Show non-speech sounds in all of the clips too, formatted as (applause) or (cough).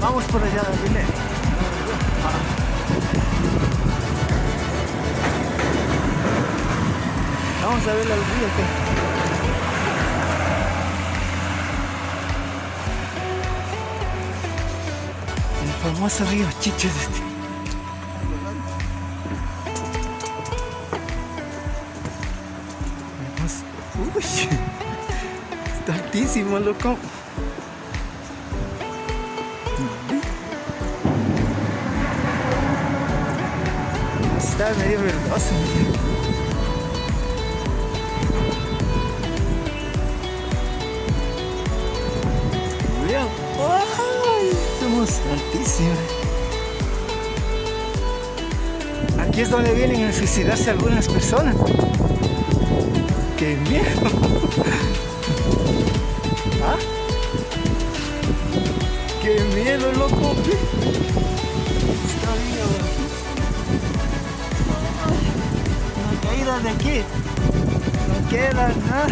Vamos por allá, dile. Vamos a ver al río que... El famoso río Chiches. Uy, (laughs) está altísimo, loco. Está medio verdoso. ¡Ay! Estamos altísimos. Aquí es donde vienen a suicidarse algunas personas. ¡Qué miedo! (laughs) ¿Ah? ¡Qué miedo, loco! Está bien, De aquí. No queda nada.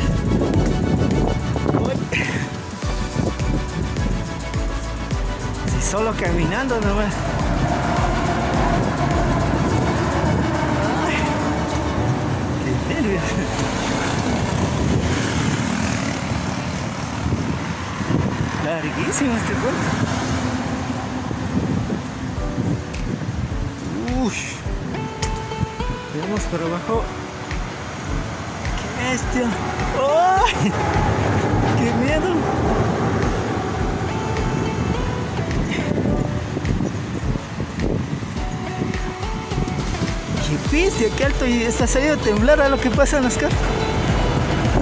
Si solo caminando nomás. Ay, qué nervios. Larguísimo este puente. Uy. Vemos por abajo. ¡Qué bestia! ¡Qué miedo! ¡Qué bestia! ¡Qué alto! Y está salido a temblar a lo que pasa en las caras.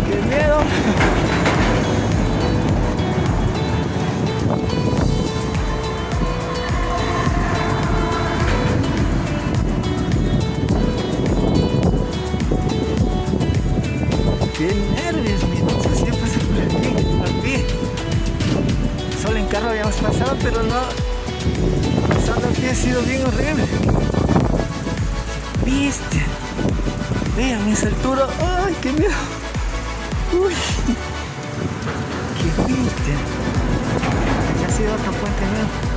¡Qué miedo! Pie. Solo en carro habíamos pasado, pero no. Pasando aquí ha sido bien horrible. ¿Viste? Vean esa altura. ¡Ay, qué miedo! ¡Uy! ¡Qué bestia! Ya ha sido otro puente nuevo.